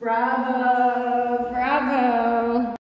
Bravo!